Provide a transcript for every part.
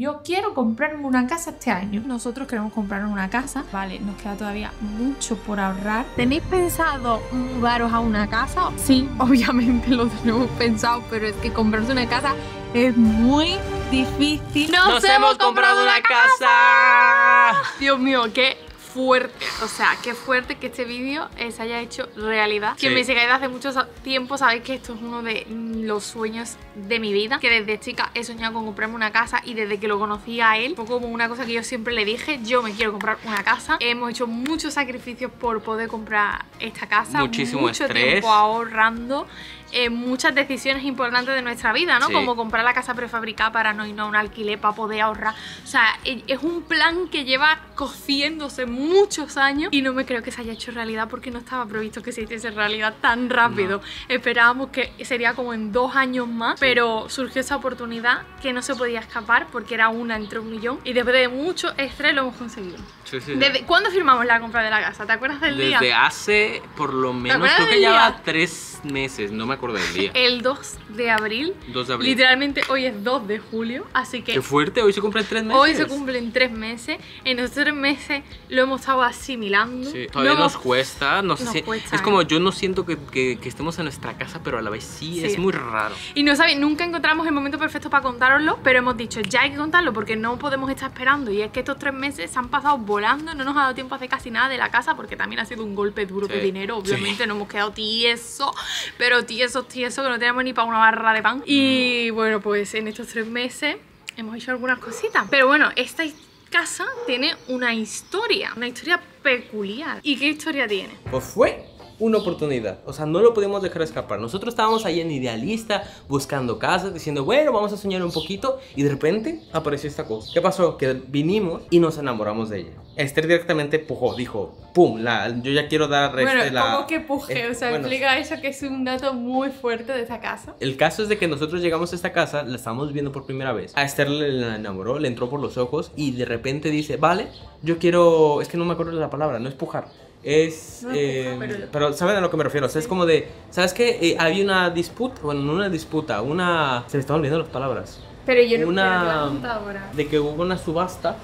yo quiero comprarme una casa este año. Nosotros queremos comprarnos una casa, vale, nos queda todavía mucho por ahorrar. ¿Tenéis pensado mudaros a una casa? Sí, obviamente lo tenemos pensado, pero es que comprarse una casa es muy difícil. ¡Nos, hemos comprado una casa! Dios mío, qué fuerte. O sea, qué fuerte que este vídeo se haya hecho realidad. Quien Sí. me sigáis desde hace mucho tiempo sabéis que esto es uno de los sueños de mi vida. Que desde chica he soñado con comprarme una casa y desde que lo conocí a él, fue como una cosa que yo siempre le dije, yo me quiero comprar una casa. Hemos hecho muchos sacrificios por poder comprar esta casa. Muchísimo mucho estrés. tiempo ahorrando. eh, muchas decisiones importantes de nuestra vida, ¿no? Sí. Como comprar la casa prefabricada para no irnos a un alquiler, para poder ahorrar. O sea, e- es un plan que lleva cociéndose muchos años y no me creo que se haya hecho realidad porque no estaba previsto que se hiciese realidad tan rápido. Esperábamos que sería como en dos años más, pero surgió esa oportunidad que no se podía escapar porque era una entre un millón y después de mucho estrés lo hemos conseguido. Sí, sí. ¿Desde cuándo firmamos la compra de la casa? ¿Te acuerdas del día? Desde hace por lo menos, creo que del ya día? va tres meses, no me acuerdo del día. El 2 de abril. 2 de abril. Literalmente hoy es 2 de julio, así que Qué fuerte, hoy se cumplen tres meses. Hoy se cumplen tres meses. En esos tres meses lo hemos estado asimilando. Sí, todavía nos hemos- cuesta, no sé Nos si- cuesta, es como yo no siento que, que- que estemos en nuestra casa, pero a la vez sí, Sí. es muy raro. Y no sabéis, nunca encontramos el momento perfecto para contároslo, pero hemos dicho, ya hay que contarlo porque no podemos estar esperando. Y es que estos tres meses se han pasado volando, no nos ha dado tiempo a hacer casi nada de la casa porque también ha sido un golpe duro Sí. de dinero. Obviamente no hemos quedado tiesos, pero tiesos, tiesos, que no tenemos ni para una barra de pan. Y bueno, pues en estos tres meses hemos hecho algunas cositas. Pero bueno, esta casa tiene una historia, una historia peculiar. ¿Y qué historia tiene? Pues fue una oportunidad, o sea, no lo podemos dejar escapar. Nosotros estábamos ahí en Idealista, buscando casas, diciendo, bueno, vamos a soñar un poquito, y de repente apareció esta cosa. ¿Qué pasó? Que vinimos y nos enamoramos de ella. Esther directamente pujó, dijo, pum, la, yo ya quiero dar Bueno, este, la... ¿cómo que puje? eh, o sea, bueno, explica eso que es un dato muy fuerte de esa casa. El caso es de que nosotros llegamos a esta casa, la estábamos viendo por primera vez. A Esther le enamoró, le entró por los ojos y de repente dice, vale, yo quiero, es que no me acuerdo de la palabra, no es pujar. Es, No eh, pujar, pero- pero... ¿saben a lo que me refiero? O sea, es como de, ¿sabes qué? Eh, había una disputa, bueno, no una disputa, una... Se me están olvidando las palabras. Pero yo no Una- ahora. De que hubo una subasta.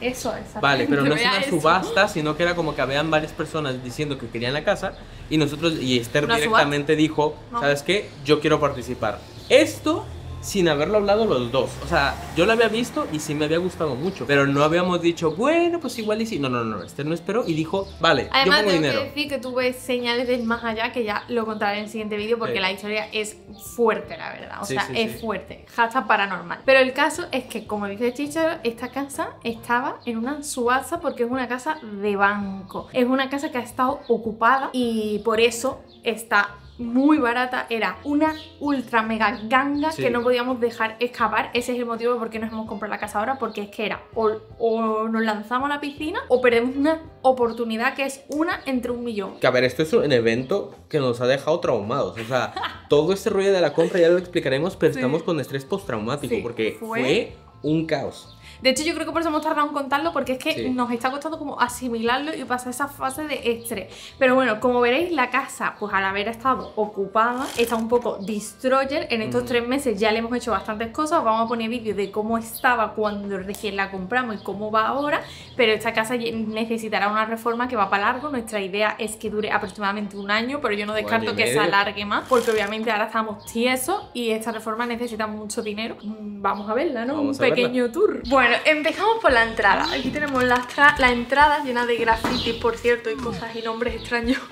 Eso es. Vale, pero no es una eso. subasta, sino que era como que habían varias personas diciendo que querían la casa y nosotros, y Esther ¿Una directamente dijo, No. ¿sabes qué? Yo quiero participar. Esto sin haberlo hablado los dos. O sea, yo lo había visto y sí me había gustado mucho, pero no habíamos dicho, bueno, pues igual y sí. No, no, no, Esther no esperó y dijo, vale, Además, yo pongo tengo dinero. que decir que tuve señales del más allá que ya lo contaré en el siguiente vídeo porque Sí. la historia es fuerte, la verdad. O Sí, sea, sí, es sí. fuerte. Hashtag paranormal. Pero el caso es que, como dice Chicho, esta casa estaba en una subasta porque es una casa de banco. Es una casa que ha estado ocupada y por eso está muy barata. Era una ultra mega ganga Sí. que no podíamos dejar escapar. Ese es el motivo por qué nos hemos comprado la casa ahora, porque es que era o, o nos lanzamos a la piscina o perdemos una oportunidad que es una entre un millón. Que a ver, esto es un evento que nos ha dejado traumados. O sea, todo este rollo de la compra ya lo explicaremos, pero Sí. estamos con estrés postraumático Sí, porque fue- fue un caos. De hecho, yo creo que por eso hemos tardado en contarlo, porque es que Sí. nos está costando como asimilarlo y pasar esa fase de estrés. Pero bueno, como veréis, la casa, pues al haber estado ocupada, está un poco destroyer. En estos Mm. tres meses ya le hemos hecho bastantes cosas. Vamos a poner vídeos de cómo estaba cuando recién la compramos y cómo va ahora. Pero esta casa necesitará una reforma que va para largo. Nuestra idea es que dure aproximadamente un año, pero yo no descarto que se alargue más, porque obviamente ahora estamos tiesos y esta reforma necesita mucho dinero. Mm, Vamos a verla, ¿no? Vamos un verla. pequeño tour. Bueno, empezamos por la entrada. Aquí tenemos la, tra- la entrada llena de grafitis, por cierto, y cosas y nombres extraños.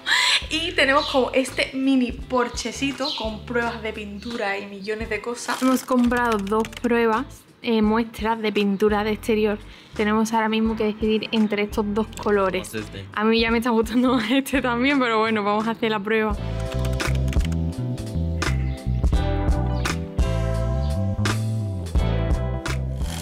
Y tenemos como este mini porchecito con pruebas de pintura y millones de cosas. Hemos comprado dos pruebas, eh, muestras de pintura de exterior. Tenemos ahora mismo que decidir entre estos dos colores. A mí ya me está gustando más este también, pero bueno, vamos a hacer la prueba.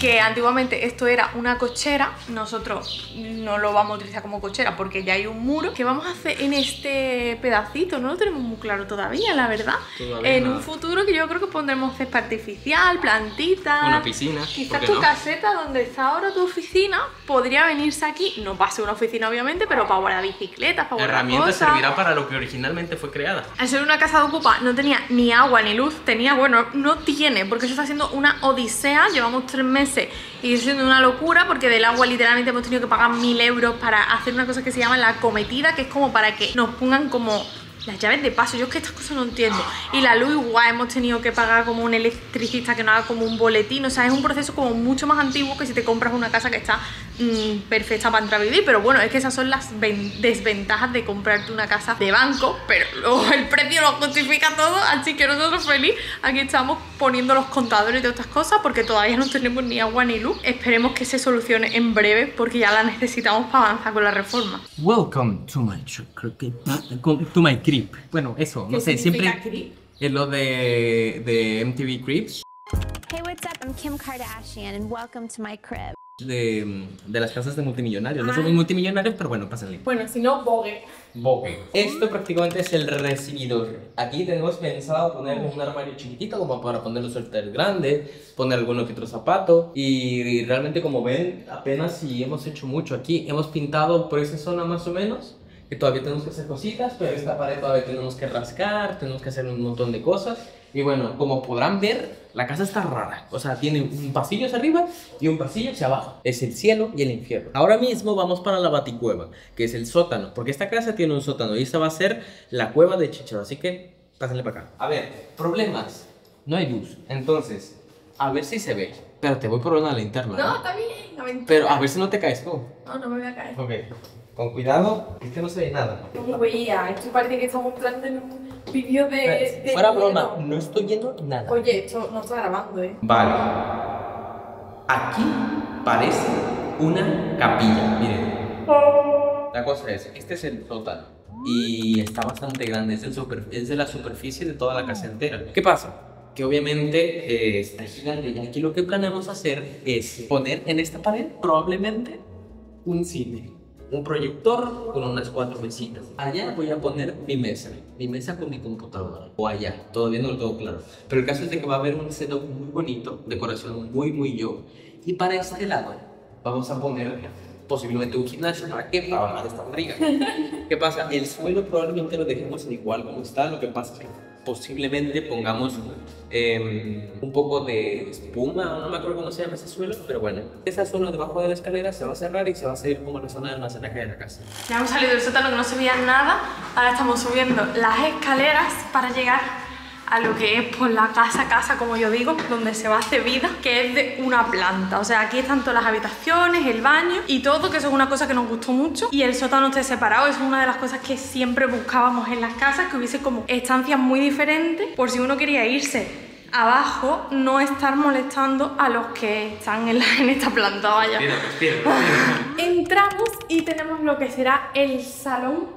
Que antiguamente esto era una cochera, nosotros no lo vamos a utilizar como cochera porque ya hay un muro. ¿Qué vamos a hacer en este pedacito? No lo tenemos muy claro todavía, la verdad. Todavía en nada. un futuro que yo creo que pondremos césped artificial, plantitas. Una piscina. Quizás ¿por qué tu no? caseta donde está ahora tu oficina podría venirse aquí, no para ser una oficina obviamente, pero para guardar bicicletas, para La guardar herramienta cosas. servirá para lo que originalmente fue creada. Al ser una casa de ocupa no tenía ni agua ni luz, tenía, bueno, no tiene, porque eso está haciendo una odisea. Llevamos tres meses y siendo una locura porque del agua literalmente hemos tenido que pagar mil euros para hacer una cosa que se llama la cometida, que es como para que nos pongan como las llaves de paso, yo es que estas cosas no entiendo. Y la luz igual hemos tenido que pagar como un electricista que nos haga como un boletín. O sea, es un proceso como mucho más antiguo que si te compras una casa que está mm, perfecta para entrar a vivir. Pero bueno, es que esas son las desventajas de comprarte una casa de banco. Pero luego el precio lo justifica todo. Así que nosotros feliz aquí estamos poniendo los contadores de otras cosas porque todavía no tenemos ni agua ni luz. Esperemos que se solucione en breve porque ya la necesitamos para avanzar con la reforma. Welcome to my, to my bueno, eso, no sé, siempre es lo de, de MTV Creeps. Hey, what's up? I'm Kim Kardashian and welcome to my crib. De, de, las casas de multimillonarios. No somos multimillonarios, pero bueno, pásenle. Bueno, si no, Vogue. Vogue. Esto prácticamente es el recibidor. Aquí tenemos pensado poner un armario chiquitito como para poner los suéteres grandes, poner alguno que otro zapato. Y, y, realmente como ven, apenas si hemos hecho mucho aquí. Hemos pintado por esa zona más o menos que todavía tenemos que hacer cositas, pero esta pared todavía tenemos que rascar, tenemos que hacer un montón de cosas. Y bueno, como podrán ver, la casa está rara. O sea, tiene un pasillo hacia arriba y un pasillo hacia abajo. Es el cielo y el infierno. Ahora mismo vamos para la baticueva, que es el sótano. Porque esta casa tiene un sótano y esta va a ser la cueva de Chicharo. Así que pásenle para acá. A ver, problemas. No hay luz. Entonces, a ver si se ve. Pero te voy por una linterna. No, está bien. Pero a ver si no te caes tú. No, no me voy a caer. Ok. Con cuidado, que no se ve nada. No veía, esto parece que estamos entrando en un vídeo de, de. Fuera broma, no estoy viendo nada. Oye, esto no está grabando, ¿eh? Vale. Aquí parece una capilla, miren. La cosa es, este es el total y está bastante grande, es, es de la superficie de toda la casa entera. ¿Qué pasa? que obviamente eh, está gigante y aquí lo que planeamos hacer es poner en esta pared probablemente un cine un proyector con unas cuatro mesitas. Allá voy a poner mi mesa, mi mesa con mi computadora. O allá, todavía no lo tengo claro. Pero el caso es de que va a haber un setup muy bonito, decoración muy, muy yo. Y para este lado vamos a poner posiblemente un gimnasio para que para más esta barriga. ¿Qué pasa? El suelo probablemente lo dejemos igual como está, lo que pasa es que posiblemente pongamos em, un poco de espuma, no me acuerdo cómo se llama ese suelo, pero bueno, esa zona debajo de la escalera se va a cerrar y se va a salir como la zona de almacenaje de la casa. Ya hemos salido del sótano que no se veía nada, ahora estamos subiendo las escaleras para llegar a lo que es pues la casa, casa como yo digo, donde se va a hacer vida, que es de una planta. O sea, aquí están todas las habitaciones, el baño y todo, que eso es una cosa que nos gustó mucho. Y el sótano esté separado, es una de las cosas que siempre buscábamos en las casas, que hubiese como estancias muy diferentes, por si uno quería irse abajo, no estar molestando a los que están en, en esta planta, vaya. Entramos y tenemos lo que será el salón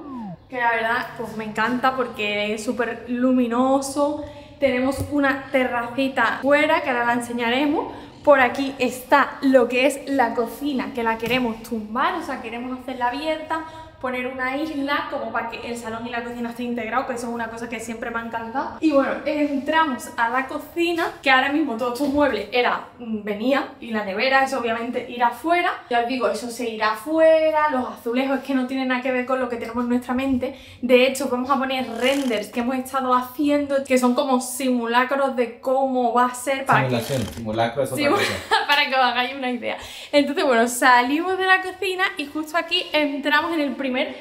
que la verdad pues me encanta porque es súper luminoso. Tenemos una terracita fuera que ahora la enseñaremos. Por aquí está lo que es la cocina, que la queremos tumbar, o sea, queremos hacerla abierta poner una isla como para que el salón y la cocina estén integrados, que eso es una cosa que siempre me ha encantado. Y bueno, entramos a la cocina, que ahora mismo todos estos muebles era, mm, venía, y la nevera es obviamente ir afuera. Ya os digo, eso se irá afuera, los azulejos es que no tienen nada que ver con lo que tenemos en nuestra mente. De hecho, vamos a poner renders que hemos estado haciendo, que son como simulacros de cómo va a ser para Simulación, que... simulacro es otra cosa. para que os hagáis una idea. Entonces, bueno, salimos de la cocina y justo aquí entramos en el primer primer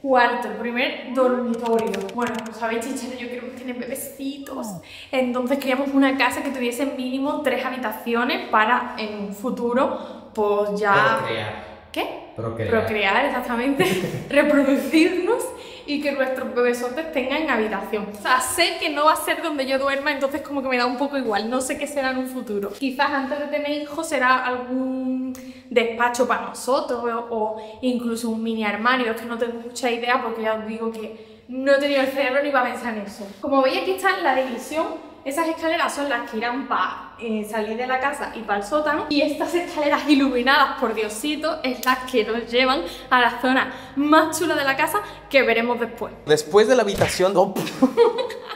cuarto, el primer dormitorio. Bueno, como sabéis, Chichero yo quiero que tienen bebecitos. Entonces queríamos una casa que tuviese mínimo tres habitaciones para en un futuro, pues ya... Procrear. ¿Qué? Procrear. Procrear, exactamente. Reproducirnos y que nuestros bebesotes tengan habitación. O sea, sé que no va a ser donde yo duerma, entonces como que me da un poco igual. No sé qué será en un futuro. Quizás antes de tener hijos será algún despacho para nosotros o, incluso un mini armario. Es que no tengo mucha idea porque ya os digo que no he tenido el cerebro ni para pensar en eso. Como veis aquí está la división. Esas escaleras son las que irán para eh, salir de la casa y para el sótano. Y estas escaleras iluminadas por Diosito es las que nos llevan a la zona más chula de la casa que veremos después. Después de la habitación...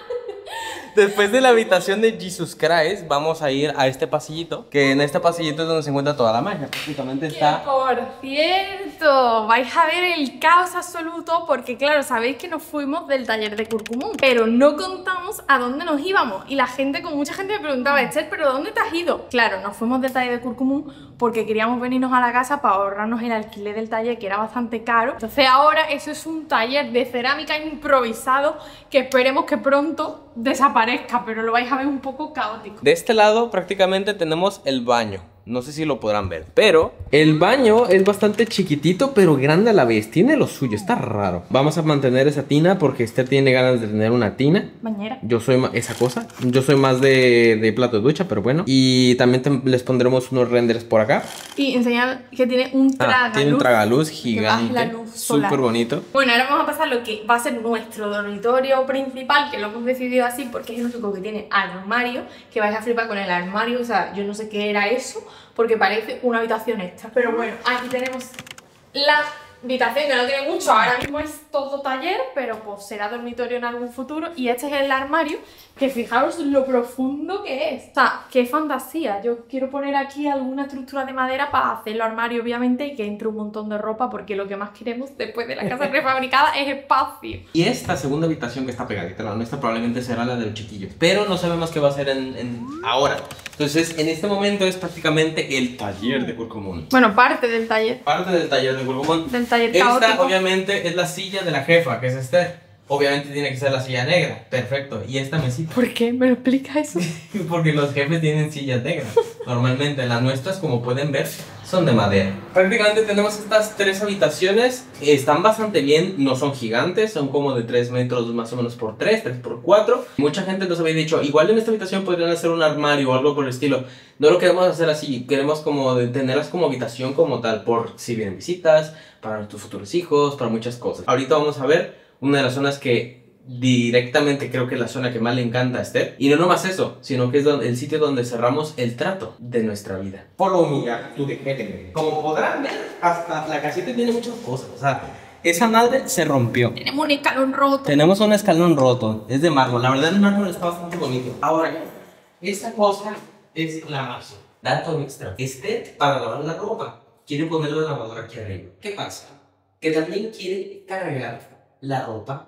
Después de la habitación de Jesus Christ, vamos a ir a este pasillito, que en este pasillito es donde se encuentra toda la magia. Prácticamente está... por cierto! Vais a ver el caos absoluto porque, claro, sabéis que nos fuimos del taller de Curcumún, pero no contamos a dónde nos íbamos. Y la gente, con mucha gente me preguntaba, Esther, ¿pero dónde te has ido? Claro, nos fuimos del taller de Curcumún porque queríamos venirnos a la casa para ahorrarnos el alquiler del taller, que era bastante caro. Entonces ahora eso es un taller de cerámica improvisado que esperemos que pronto desaparezca, pero lo vais a ver un poco caótico. De este lado prácticamente tenemos el baño. No sé si lo podrán ver. Pero el baño es bastante chiquitito, pero grande a la vez. Tiene lo suyo, está raro. Vamos a mantener esa tina porque Esther tiene ganas de tener una tina. Bañera. Yo soy ma- esa cosa. Yo soy más de, de plato de ducha, pero bueno. Y también te- les pondremos unos renders por acá. Y enseñar que tiene un Ah, tragaluz. tiene un tragaluz baja la gigante. luz. Súper bonito. Bueno, ahora vamos a pasar lo que va a ser nuestro dormitorio principal, que lo hemos decidido así porque es el único que tiene armario, que vais a flipar con el armario, o sea, yo no sé qué era eso, porque parece una habitación extra. Pero bueno, aquí tenemos la habitación que no tiene mucho, ahora mismo es todo taller, pero pues será dormitorio en algún futuro. Y este es el armario, que fijaros lo profundo que es. O sea, qué fantasía. Yo quiero poner aquí alguna estructura de madera para hacerlo armario, obviamente, y que entre un montón de ropa, porque lo que más queremos después de la casa prefabricada es espacio. Y esta segunda habitación que está pegadita, la nuestra probablemente será la de los chiquillos. Pero no sabemos qué va a ser en, en- ahora. Entonces, en este momento es prácticamente el taller de Curcumún. Bueno, parte del taller. Parte del taller de Curcumún. Del taller Esta, caótico. obviamente, es la silla de la jefa, que es Esther. Obviamente tiene que ser la silla negra. Perfecto. Y esta mesita. ¿Por qué? ¿Me lo explica eso? Porque los jefes tienen sillas negras. Normalmente las nuestras, como pueden ver, son de madera. Prácticamente tenemos estas tres habitaciones. Están bastante bien, no son gigantes, son como de 3 metros más o menos por 3, 3 por 4. Mucha gente nos había dicho, igual en esta habitación podrían hacer un armario o algo por el estilo. No lo queremos hacer así, queremos como de tenerlas como habitación como tal, por si vienen visitas, para nuestros futuros hijos, para muchas cosas. Ahorita vamos a ver una de las zonas que directamente creo que es la zona que más le encanta a Esther. Y no nomás eso, sino que es donde- el sitio donde cerramos el trato de nuestra vida. Follow me, tú de Como podrán ver, hasta la casita tiene muchas cosas. O sea, esa madre se rompió. Tenemos un escalón roto. Tenemos un escalón roto, es de mármol. La verdad, el mármol está bastante bonito. Ahora, esta cosa es la más. Dato extra. Este, para lavar la ropa, quiere poner la lavadora aquí arriba. ¿Qué pasa? Que también quiere cargar la ropa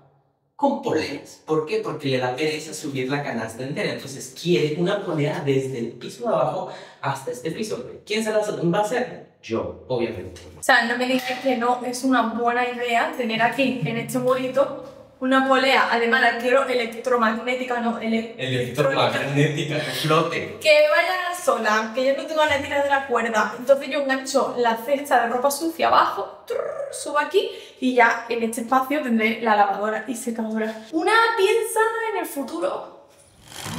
con poleas. ¿Por qué? Porque le da pereza subir la canasta entera. Entonces quiere una polea desde el piso de abajo hasta este piso. ¿Quién se la va a hacer? Yo, obviamente. O sea, no me digas que no es una buena idea tener aquí, en este murito, una polea. Además, la quiero electromagnética, no, ele- Electromagnética que flote. Que vaya sola, que yo no tengo de tirar de la cuerda. Entonces yo engancho la cesta de ropa sucia abajo, trrr, subo aquí y ya en este espacio tendré la lavadora y secadora. Una piensa en el futuro.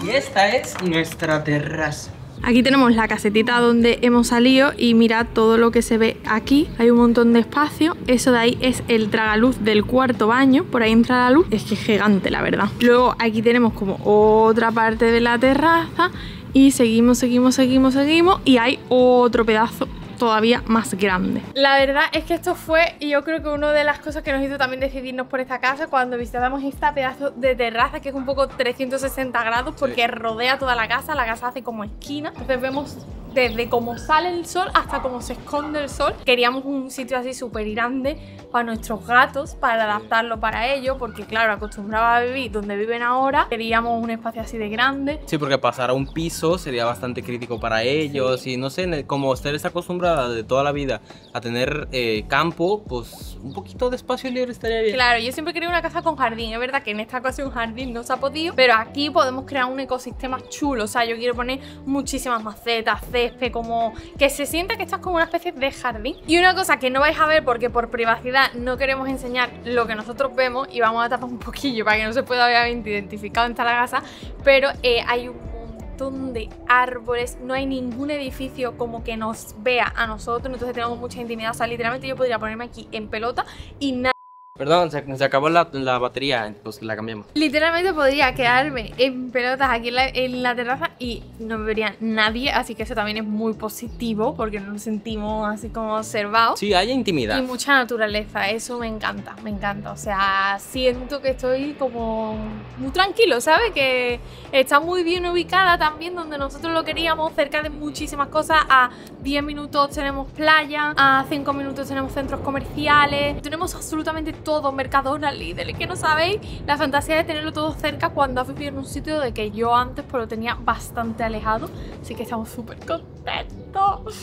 Y esta es nuestra terraza. Aquí tenemos la casetita donde hemos salido y mirad todo lo que se ve aquí. Hay un montón de espacio. Eso de ahí es el tragaluz del cuarto baño. Por ahí entra la luz. Es que es gigante, la verdad. Luego aquí tenemos como otra parte de la terraza. Y seguimos, seguimos, seguimos, seguimos. Y hay otro pedazo todavía más grande. La verdad es que esto fue, y yo creo que una de las cosas que nos hizo también decidirnos por esta casa cuando visitamos esta pedazo de terraza que es un poco 360 grados porque rodea toda la casa, la casa hace como esquina, entonces vemos desde cómo sale el sol hasta cómo se esconde el sol. Queríamos un sitio así súper grande para nuestros gatos, para adaptarlo para ellos, porque claro, acostumbraba a vivir donde viven ahora, queríamos un espacio así de grande. Sí, porque pasar a un piso sería bastante crítico para ellos y no sé, como usted está acostumbrada de toda la vida a tener eh, campo, pues un poquito de espacio libre estaría bien. Claro, yo siempre quería una casa con jardín. Es verdad que en esta ocasión jardín no se ha podido, pero aquí podemos crear un ecosistema chulo. O sea, yo quiero poner muchísimas macetas, como que se sienta que estás como una especie de jardín. Y una cosa que no vais a ver porque por privacidad no queremos enseñar lo que nosotros vemos y vamos a tapar un poquillo para que no se pueda dónde está la casa, pero eh, hay un montón de árboles, no hay ningún edificio como que nos vea a nosotros, entonces tenemos mucha intimidad, o sea, literalmente yo podría ponerme aquí en pelota y nadie Perdón, se, se acabó la, la batería, pues la cambiamos. Literalmente podría quedarme en pelotas aquí en la, en la terraza y no me vería nadie, así que eso también es muy positivo porque nos sentimos así como observados. Sí, hay intimidad. Y mucha naturaleza, eso me encanta, me encanta. O sea, siento que estoy como muy tranquilo, ¿sabes? Que está muy bien ubicada también donde nosotros lo queríamos, cerca de muchísimas cosas. A 10 minutos tenemos playa, a 5 minutos tenemos centros comerciales, tenemos absolutamente todo, Mercadona, Lidl, que no sabéis la fantasía de tenerlo todo cerca cuando has vivido en un sitio de que yo antes pues lo tenía bastante alejado, así que estamos súper contentos.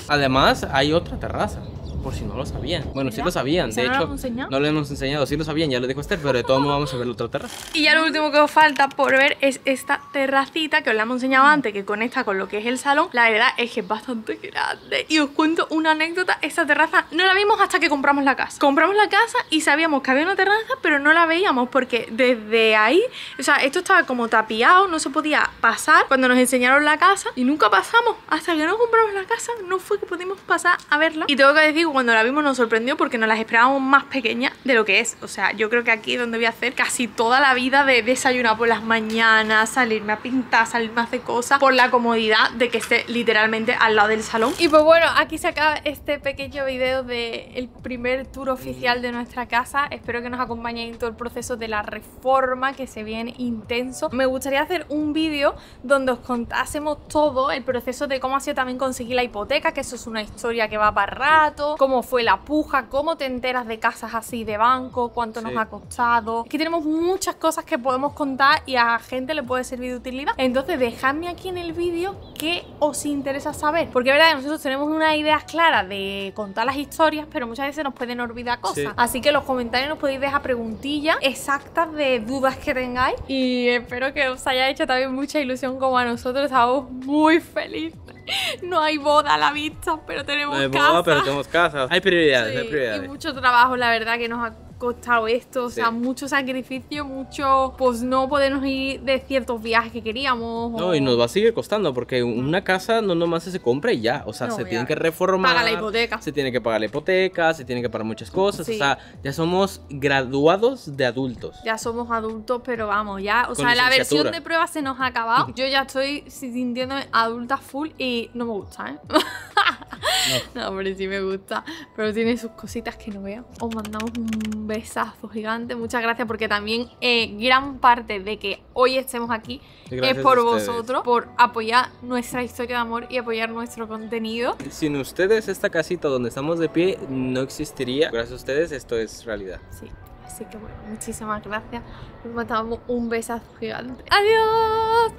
Además, hay otra terraza. Por si no lo sabían. Bueno, sí lo sabían. ¿Esa De hecho, no lo hemos enseñado. Sí lo sabían, ya lo dijo Esther, pero de todos modos vamos a ver la otra terraza. Y ya lo último que os falta por ver es esta terracita que os la hemos enseñado antes, que conecta con lo que es el salón. La verdad es que es bastante grande. Y os cuento una anécdota. Esta terraza no la vimos hasta que compramos la casa. Compramos la casa y sabíamos que había una terraza, pero no la veíamos porque desde ahí, o sea, esto estaba como tapiado, no se podía pasar cuando nos enseñaron la casa y nunca pasamos. Hasta que no compramos la casa, no fue que pudimos pasar a verla. Y tengo que decir, que cuando la vimos nos sorprendió porque nos las esperábamos más pequeñas de lo que es. O sea, yo creo que aquí es donde voy a hacer casi toda la vida de desayunar por las mañanas, salirme a pintar, salirme a hacer cosas, por la comodidad de que esté literalmente al lado del salón. Y pues bueno, aquí se acaba este pequeño video del primer tour oficial de nuestra casa. Espero que nos acompañéis en todo el proceso de la reforma que se viene intenso. Me gustaría hacer un vídeo donde os contásemos todo el proceso de cómo ha sido también conseguir la hipoteca, que eso es una historia que va para rato, cómo fue la puja, cómo te enteras de casas así de banco, cuánto nos ha costado. Es que tenemos muchas cosas que podemos contar y a la gente le puede servir de utilidad. Entonces, dejadme aquí en el vídeo qué os interesa saber. Porque es verdad que nosotros tenemos unas ideas claras de contar las historias, pero muchas veces nos pueden olvidar cosas. Sí. Así que en los comentarios nos podéis dejar preguntillas exactas de dudas que tengáis. Y espero que os haya hecho también mucha ilusión como a nosotros. Estamos muy felices. No hay boda a la vista, pero tenemos No hay casa. boda, pero tenemos casa. Hay prioridades, hay Sí, prioridades. y mucho trabajo, la verdad, que nos ha costado esto. O Sí. sea, mucho sacrificio, mucho, pues no podernos ir de ciertos viajes que queríamos. No, y nos va a seguir costando porque una casa no nomás se compra y ya. O sea, No, se tiene que reformar. Paga la hipoteca. Se tiene que pagar la hipoteca, se tiene que pagar muchas cosas. Sí. O sea, ya somos graduados de adultos. Ya somos adultos, pero vamos, ya. O Con sea, la versión de prueba se nos ha acabado. Yo ya estoy sintiéndome adulta full y no me gusta, ¿eh? No. no, pero sí me gusta. Pero tiene sus cositas que no veo. Os mandamos un besazo gigante. Muchas gracias porque también eh, gran parte de que hoy estemos aquí es por vosotros, por apoyar nuestra historia de amor y apoyar nuestro contenido. Sin ustedes, esta casita donde estamos de pie no existiría. Gracias a ustedes, esto es realidad. Sí. Así que bueno, muchísimas gracias. os mandamos un besazo gigante. ¡Adiós!